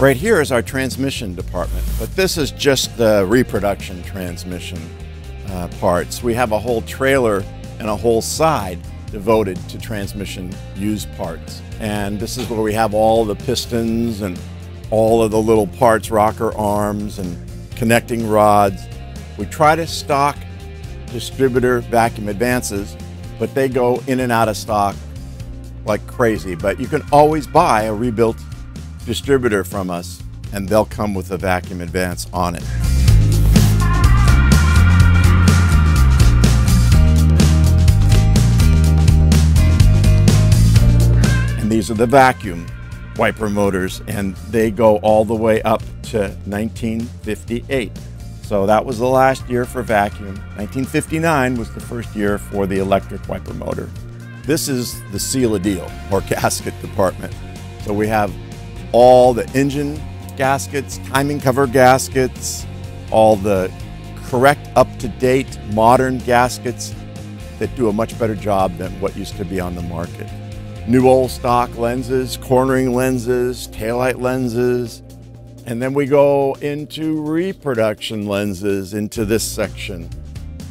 Right here is our transmission department, but this is just the reproduction transmission uh, parts. We have a whole trailer and a whole side devoted to transmission used parts. And this is where we have all the pistons and all of the little parts, rocker arms and connecting rods. We try to stock distributor vacuum advances, but they go in and out of stock like crazy. But you can always buy a rebuilt distributor from us and they'll come with a vacuum advance on it. And these are the vacuum wiper motors and they go all the way up to 1958. So that was the last year for vacuum. 1959 was the first year for the electric wiper motor. This is the seal a deal or gasket department. So we have all the engine gaskets, timing cover gaskets, all the correct, up-to-date, modern gaskets that do a much better job than what used to be on the market. New old stock lenses, cornering lenses, taillight lenses, and then we go into reproduction lenses into this section.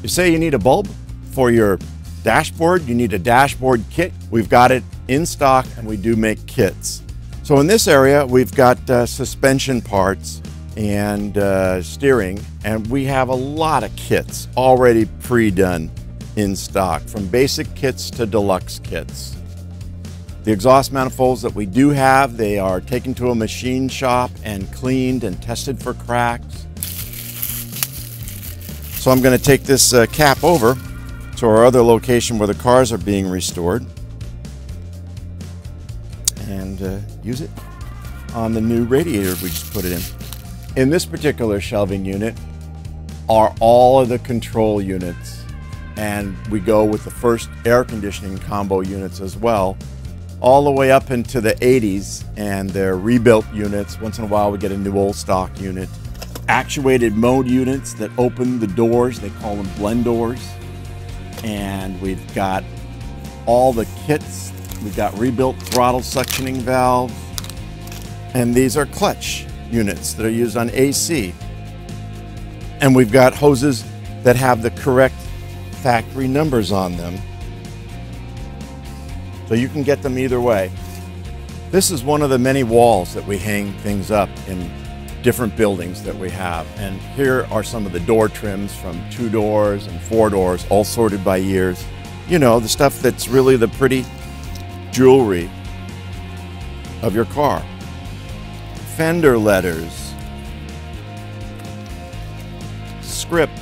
You say you need a bulb for your dashboard, you need a dashboard kit. We've got it in stock and we do make kits. So in this area, we've got uh, suspension parts and uh, steering, and we have a lot of kits already pre-done in stock, from basic kits to deluxe kits. The exhaust manifolds that we do have, they are taken to a machine shop and cleaned and tested for cracks. So I'm going to take this uh, cap over to our other location where the cars are being restored and uh, use it on the new radiator we just put it in. In this particular shelving unit are all of the control units and we go with the first air conditioning combo units as well all the way up into the 80s and they're rebuilt units. Once in a while we get a new old stock unit. Actuated mode units that open the doors, they call them blend doors. And we've got all the kits We've got rebuilt throttle suctioning valve, And these are clutch units that are used on AC. And we've got hoses that have the correct factory numbers on them. So you can get them either way. This is one of the many walls that we hang things up in different buildings that we have. And here are some of the door trims from two doors and four doors, all sorted by years. You know, the stuff that's really the pretty jewelry of your car, fender letters, script,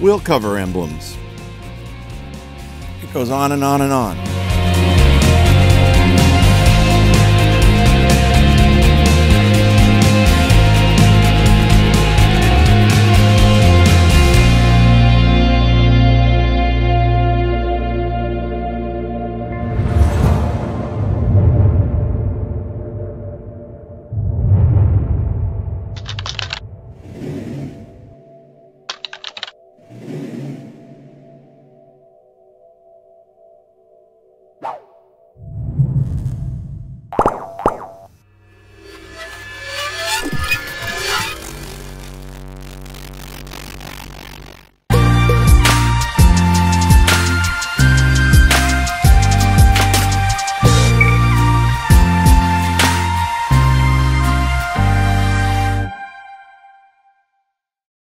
wheel cover emblems. It goes on and on and on. Bye.